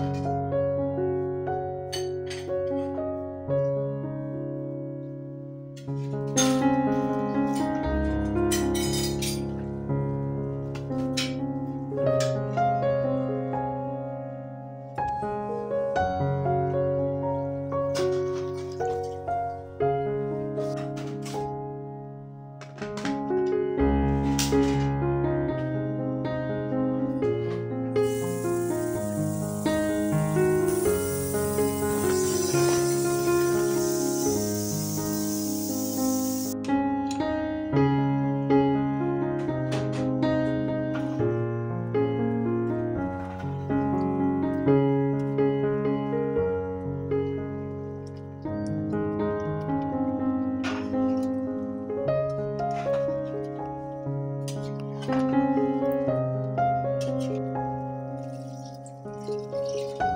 Música Thank you.